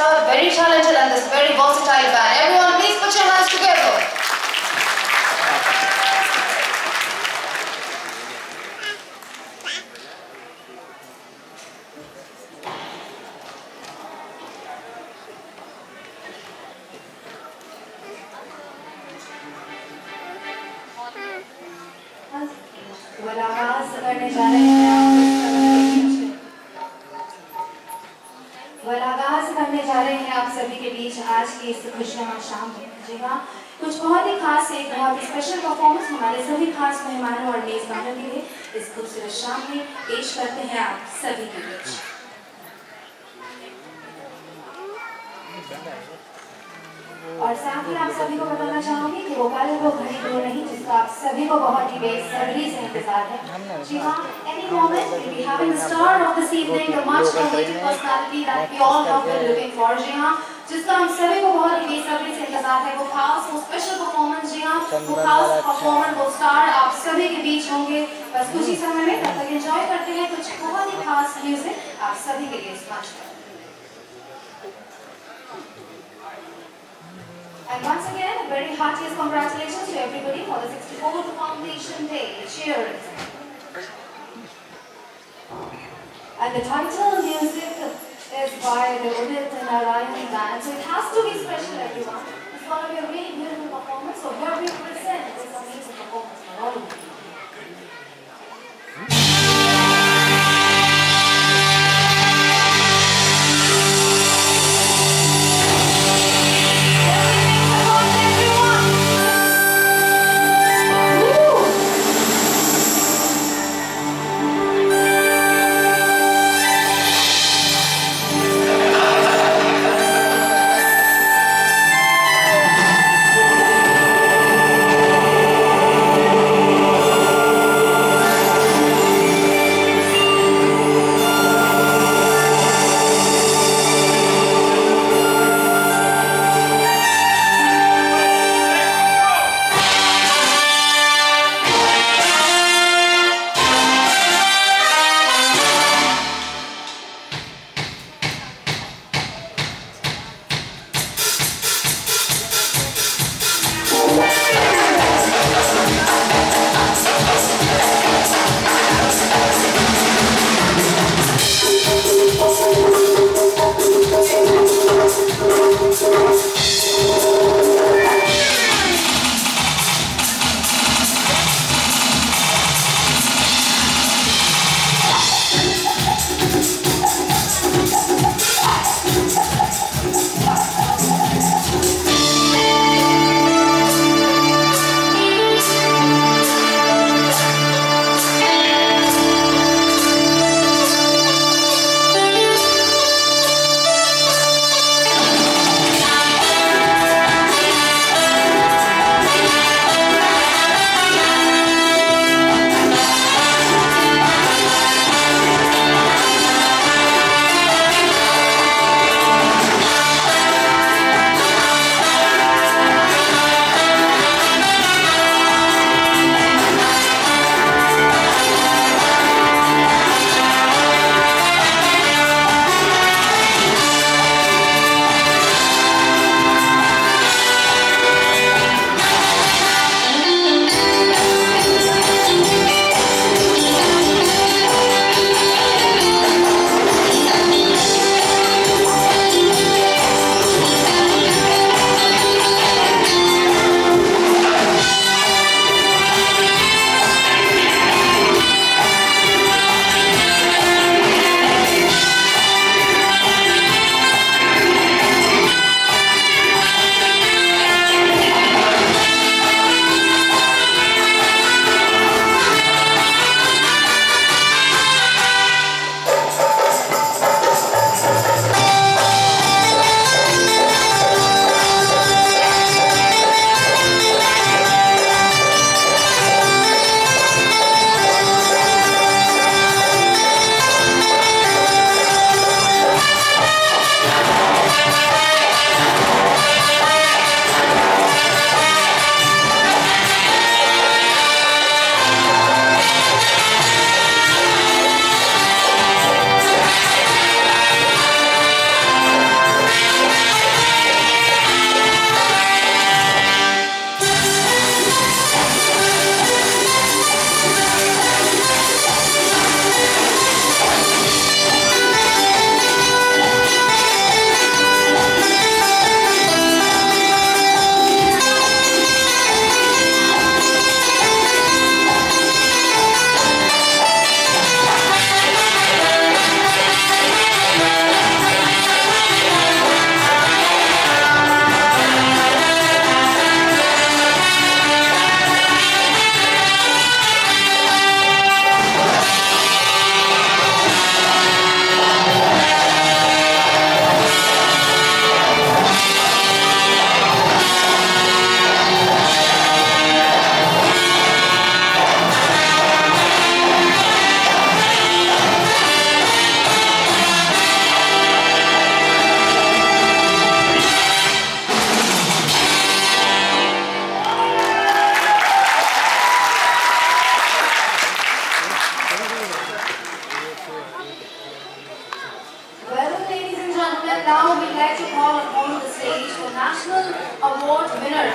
very challenging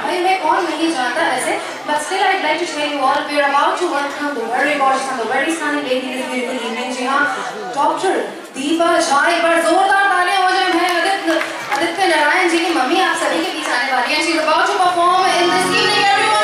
भाई मैं कौन नहीं जानता ऐसे, but still I'd like to tell you all we're about to welcome the very gorgeous and the very stunning lady this beautiful evening. जी हाँ, Dr. Deepa एक बार जोरदार तालियाँ हो जाए मैं आदित्य आदित्य नारायण जी की मम्मी आप सभी के बीच आने वाली हैं. She's about to perform in this evening. Everyone,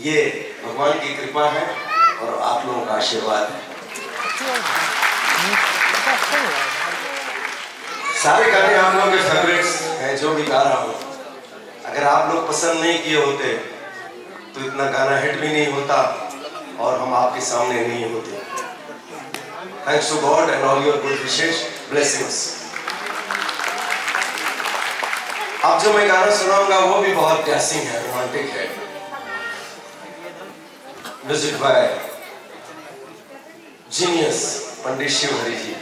ये भगवान की कृपा है और आप लोगों का आशीर्वाद है। सारे गाने आप लोगों के फेवरेट्स हैं, जो भी गा रहा हूँ। अगर आप लोग पसंद नहीं किए होते तो इतना गाना हिट भी नहीं होता और हम आपके सामने नहीं होते। Thanks to God and all your good wishes blessings अब जो मैं गाना सुनाऊँगा, वो भी बहुत प्यासिंग है, रोमांटिक है। Music by genius Pandit Shiv Hari ji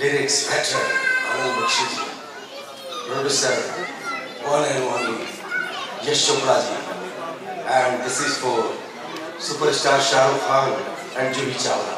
lyrics veteran Anand Bakshi ji producer one and only Yash Chopra ji and this is for superstar Shahrukh Khan and Juhi Chawla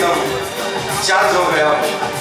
要不加了之后要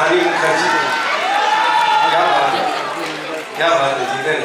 ဒါလေးကိုခက်ကြည့်ရပါတယ်ရပါတယ်ဒီတဲ့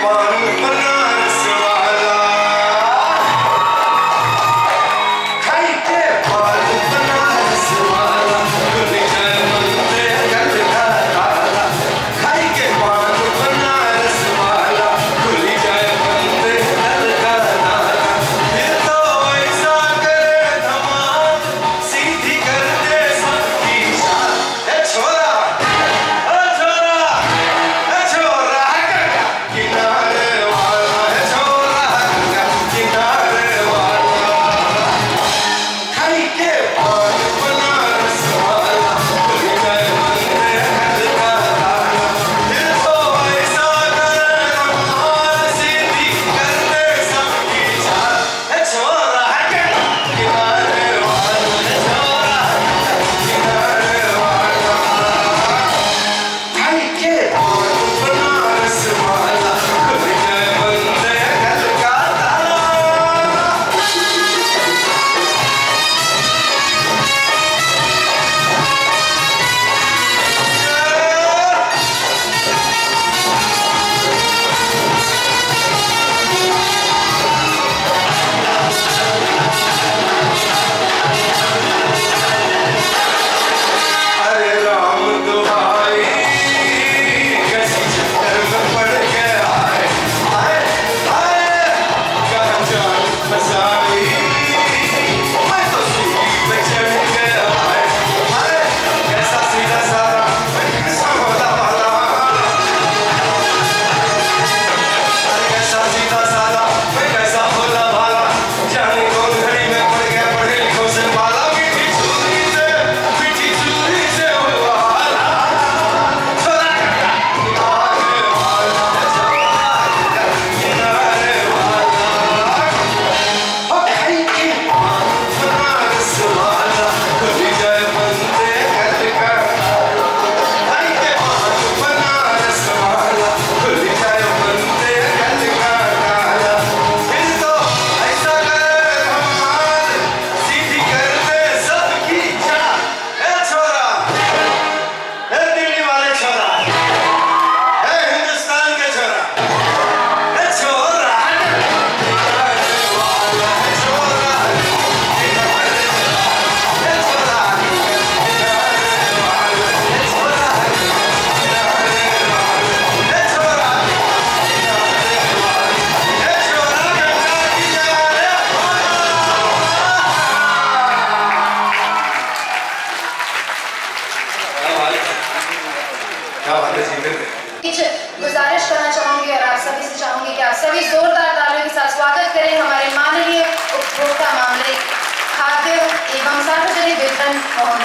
One,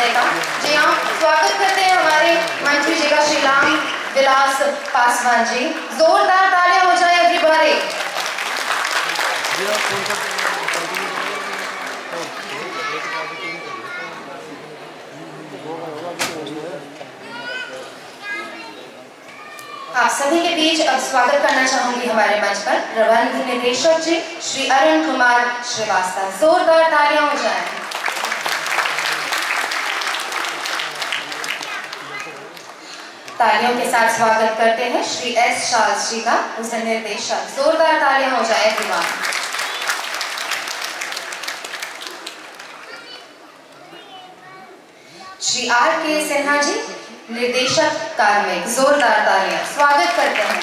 महोदय का। जी हाँ स्वागत करते हैं हमारे मंच जी का श्री राम विलास पासवान जी। जोरदार तालियाँ हो जाए अभी बारे। आप सभी के बीच अब स्वागत करना चाहूँगी हमारे मंच पर। प्रबंध निदेशक जी, श्री अरुण कुमार श्रीवास्तव। जोरदार तालियाँ हो जाए। तालियों के साथ स्वागत करते हैं श्री एस शास जी का उसे निर्देशक जोरदार तालियाँ हो जाए दीवान श्री आर के सिन्हा जी निर्देशक कार्मिक जोरदार तालियाँ स्वागत करते हैं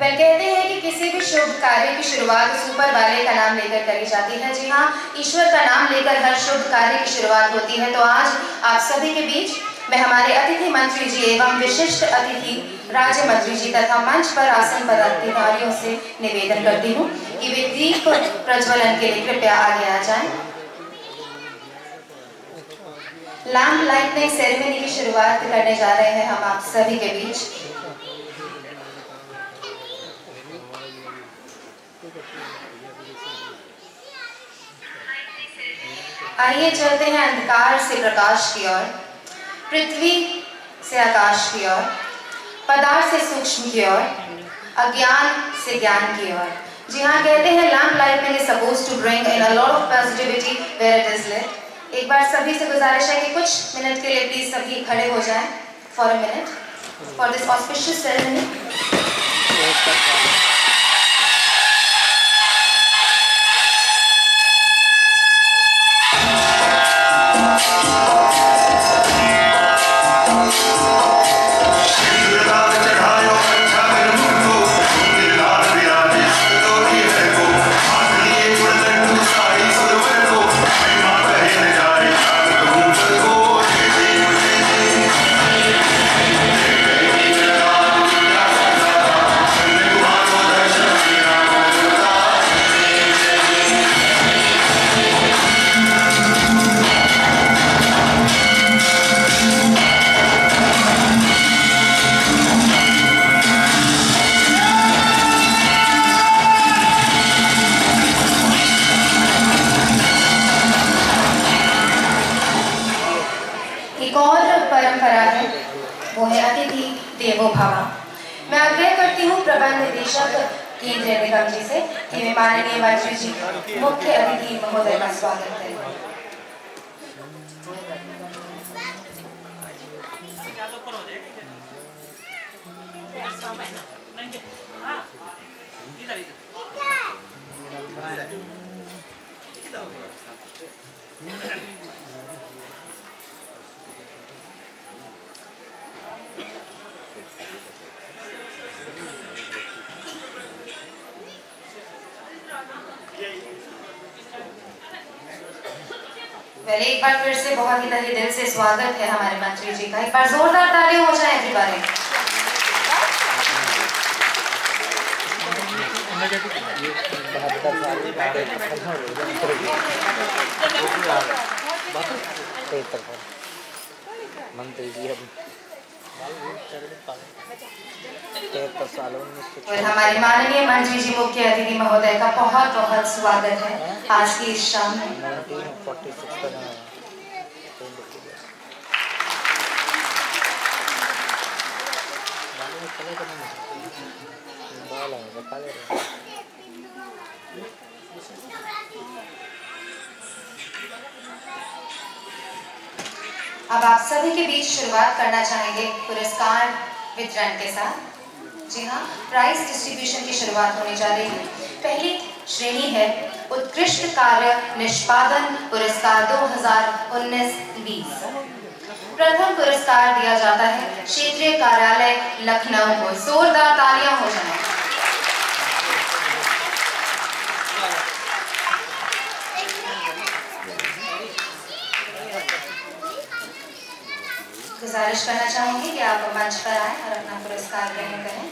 वह कहते हैं कि किसी भी शुभ कार्य की शुरुआत उस ऊपर वाले का नाम लेकर करी जाती है। जी हाँ ईश्वर का नाम लेकर हर शुभ कार्य की शुरुआत होती है। तो आज आप सभी के बीच मैं हमारे अतिथि मंत्री जी एवं विशिष्ट अतिथि राज्य मंत्री जी तथा मंच पर आसन पदाधिकारियों से निवेदन करती हूँ कि वे दीप प्रज्वलन के लिए कृपया आगे आ जाएँ। लैम्प लाइटनिंग सेरेमनी की शुरुआत करने जा रहे हैं हम आप सभी के बीच। आइए चलते हैं अंधकार से प्रकाश की ओर, पृथ्वी से आकाश की ओर, पदार्थ से सूक्ष्म की ओर, अज्ञान से ज्ञान की ओर। जी हाँ कहते हैं lamp lightning is suppose to bring in a lot of positivity where it is lit एक बार सभी से गुजारिश है कि कुछ मिनट के लिए प्लीज़ सभी खड़े हो जाएँ for a minute for this auspicious ceremony वे माननीय मंत्री जी मुख्य अतिथि महोदय का स्वागत करें पहले एक बार फिर से बहुत ही तहे दिल से स्वागत है हमारे मंत्री जी का। एक बार जोरदार ताली हो जाए everybody मंत्री जी अब हमारे माननीय मंत्री जी मुख्य अतिथि महोदय का बहुत बहुत स्वागत है आज की इस शाम में। नाइनटीन फोर्टी अब आप सभी के बीच शुरुआत करना चाहेंगे पुरस्कार वितरण के साथ। जी हाँ प्राइज डिस्ट्रीब्यूशन की शुरुआत होने जा रही है। पहली श्रेणी है उत्कृष्ट कार्य निष्पादन पुरस्कार 2019-20 प्रथम पुरस्कार दिया जाता है क्षेत्रीय कार्यालय लखनऊ को। जोरदार तालियाँ हो जाएँ। गुजारिश करना चाहूँगी कि आप मंच पर आए और अपना पुरस्कार ग्रहण करें।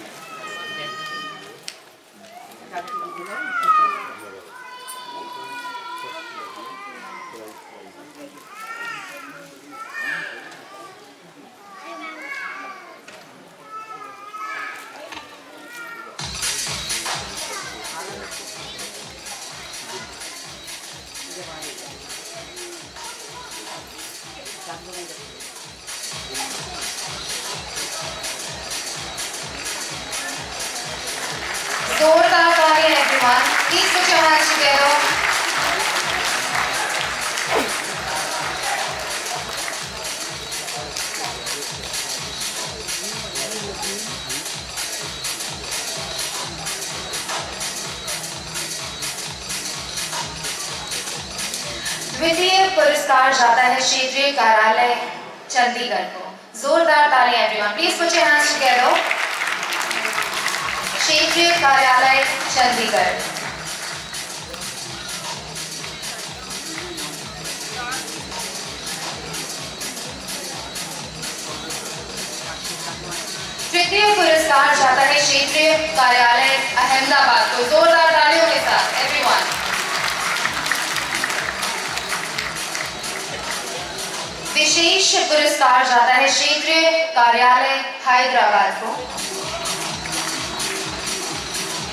द्वितीय पुरस्कार जाता है क्षेत्रीय कार्यालय चंडीगढ़ को। जोरदार तालियाँ everyone please put your hands together क्षेत्रीय कार्यालय चंडीगढ़। तृतीय पुरस्कार जाता है क्षेत्रीय कार्यालय अहमदाबाद। को जोरदार तालियों के साथ एवरीवन विशेष पुरस्कार जाता है क्षेत्रीय कार्यालय हैदराबाद को।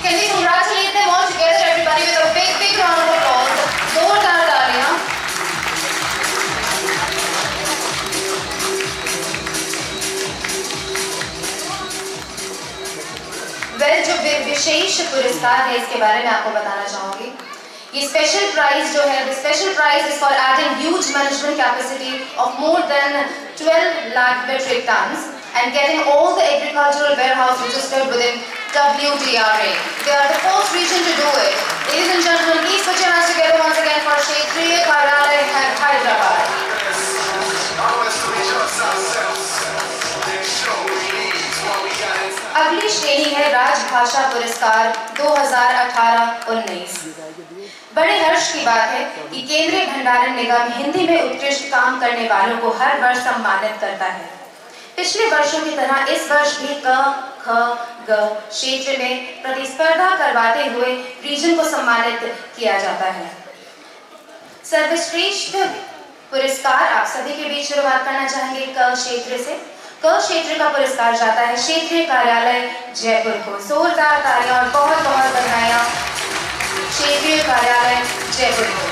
Can we congratulate them all together, everybody, with a big, big round of applause? जोरदार वेल जो विशेष पुरस्कार है इसके बारे में आपको बताना चाहूँगी ये स्पेशल प्राइज जो है special prize is for adding huge management capacity of more than 12 lakh metric tons and getting all the agricultural warehouse registered within WDRA. They are the first region to do it. Ladies and gentlemen, please put your hands together once again for Kshetriya Karyalayay Hy- Hyderabad. अगली श्रेणी है राजभाषा पुरस्कार 2018-19 बड़े हर्ष की बात है कि केंद्रीय भंडारण निगम हिंदी में उत्कृष्ट काम करने वालों को हर वर्ष सम्मानित करता है। पिछले वर्षों की तरह इस वर्ष भी क, ख, ग क्षेत्र में प्रतिस्पर्धा करवाते हुए रीजन को सम्मानित किया जाता है। सर्वश्रेष्ठ पुरस्कार आप सभी के बीच शुरुआत करना चाहेंगे क क्षेत्र से? क क्षेत्र का पुरस्कार जाता है। क्षेत्रीय कार्यालय जयपुर को। जोरदार तालियाँ और बहुत बहुत बधाइयाँ। क्षेत्रीय कार्यालय जयपुर को।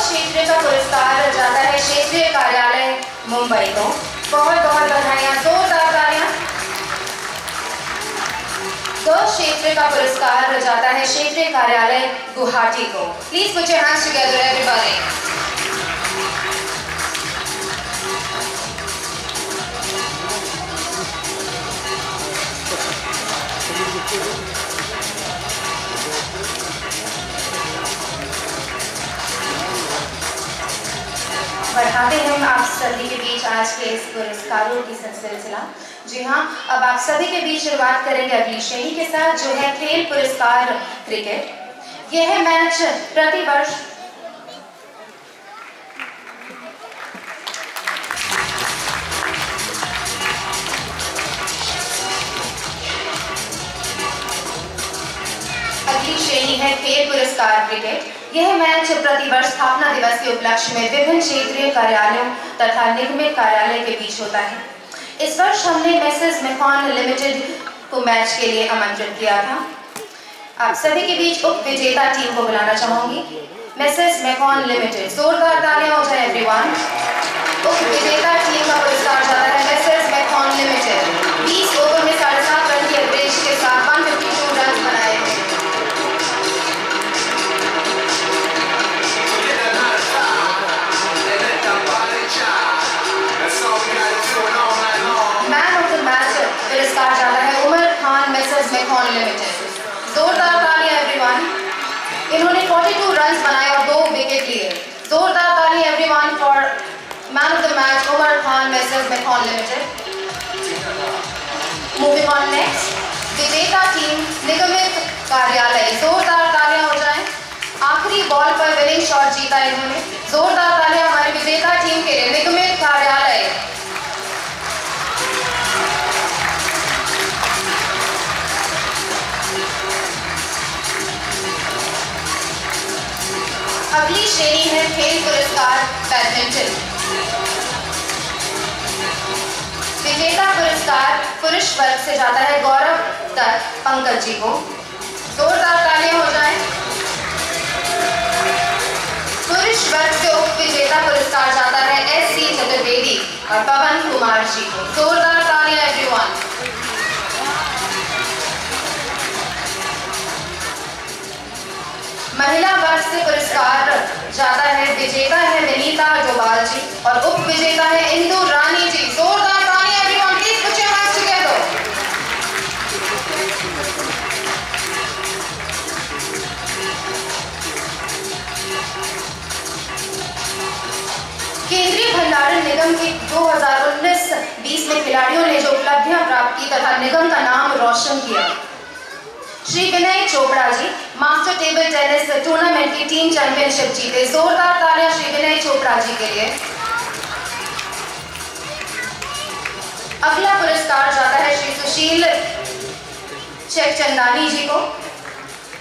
क्षेत्र का पुरस्कार जाता है क्षेत्रीय कार्यालय मुंबई को। बहुत बहुत बधाइयाँ, जोरदार तालियाँ। क्षेत्र का पुरस्कार जाता है क्षेत्रीय कार्यालय गुवाहाटी को। Please put your hands together everybody बढ़ाते हैं। हम आप सभी के बीच आज के इस पुरस्कारों की सिलसिला। जी हाँ अब आप सभी के बीच शुरुआत करेंगे अगली श्रेणी के साथ, जो है खेल पुरस्कार क्रिकेट। यह है मैच प्रतिवर्ष। अगली श्रेणी है खेल पुरस्कार क्रिकेट। यह मैच प्रतिवर्ष स्थापना दिवस के उपलक्ष्य में विभिन्न क्षेत्रीय कार्यालयों तथा निगमित कार्यालय के बीच होता है। इस वर्ष हमने मैसेज मेकॉन लिमिटेड को मैच के लिए आमंत्रित किया था। आप सभी के बीच उप विजेता टीम को बुलाना चाहूँगी। मैसेज मेकॉन लिमिटेड, जोरदार तालियाँ हो जाए एवरीवन उप विजेता टीम का पुरस्कार जाता है मैसेज मेकॉन लिमिटेड। 20 ओवर में साढ़े सात रन की एवरेज के साथ जाता है। Umar Khan messrs MECON limited. जोरदार तालियाँ एवरीवन इन्होंने 42 रन्स बनाए और दो विकेट लिए। जोरदार तालियाँ everyone for man of the match Umar Khan messrs MECON limited. Moving on next विजेता टीम निगमित कार्यालय। जोरदार तालियाँ हो जाएँ। आखिरी बॉल पर विनिंग शॉट जीता इन्होंने। जोरदार तालियाँ हमारी विजेता टीम के लिए निगमित कार्यालय। अगली श्रेणी है खेल पुरस्कार बैडमिंटन। विजेता पुरस्कार पुरुष वर्ग से जाता है गौरव दत्त पंकज जी को। जोरदार तालियाँ हो जाए। पुरुष वर्ग से उप विजेता पुरस्कार जाता है एस सी चतुर्वेदी और पवन कुमार जी को। जाता है, विजेता है विनीता डोभाल जी और उप विजेता है इंदु रानी जी। जोरदार ताली everyone please put your hands together केंद्रीय भंडारण निगम के 2019-20 में खिलाड़ियों ने जो उपलब्धियाँ प्राप्त की तथा निगम का नाम रोशन किया। Shri Vinay Chopra ji, master table tennis tournament की टीम चैंपियनशिप जीते। जोरदार तालियाँ श्री विनय चोपड़ा जी के लिए। अगला पुरस्कार जाता है श्री सुशील शेख चंदानी जी को।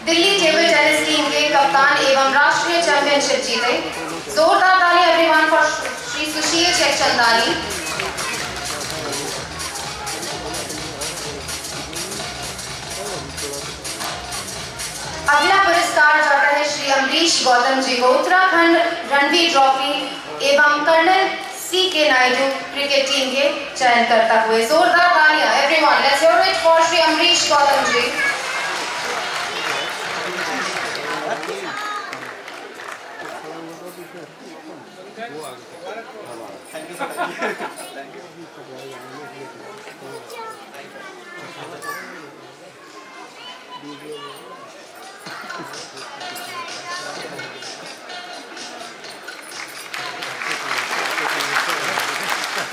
दिल्ली टेबल टेनिस टीम के कप्तान एवं राष्ट्रीय चैंपियनशिप जीते। जोरदार ताली एवरीवन फॉर श्री सुशील शेख चंदानी अगला पुरस्कार जाता है श्री अमरीश गौतम जी को उत्तराखंड रणवी ट्रॉफी एवं colonel C K Naidu cricket team के चयन करता हुए जोरदार तालियाँ। Everyone let's hear it for Shri Amrish Gautam ji.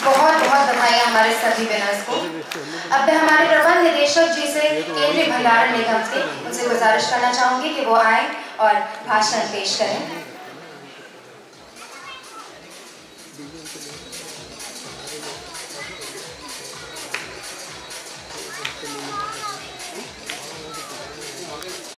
बहुत बहुत बधाई हमारे सभी विनर्स को। अब मैं हमारे प्रबंध निदेशक जी से केंद्रीय भंडारण निगम से उनसे गुजारिश करना चाहूँगी कि वो आए और भाषण पेश करें।